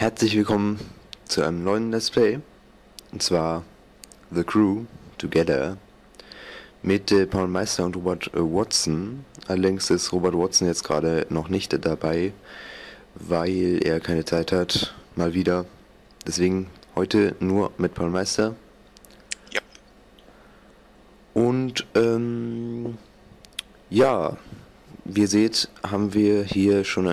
Herzlich willkommen zu einem neuen Let's Play. Und zwar The Crew Together mit äh, Paul Meister und Robert äh, Watson. Allerdings ist Robert Watson jetzt gerade noch nicht dabei, weil er keine Zeit hat. Mal wieder. Deswegen heute nur mit Paul Meister. Ja. Und ähm, ja, wie ihr seht, haben wir hier schon